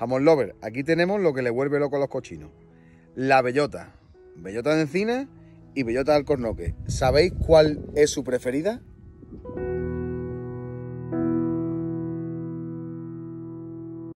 Jamón Lover, aquí tenemos lo que le vuelve loco a los cochinos. La bellota, bellota de encina y bellota de alcornoque. ¿Sabéis cuál es su preferida?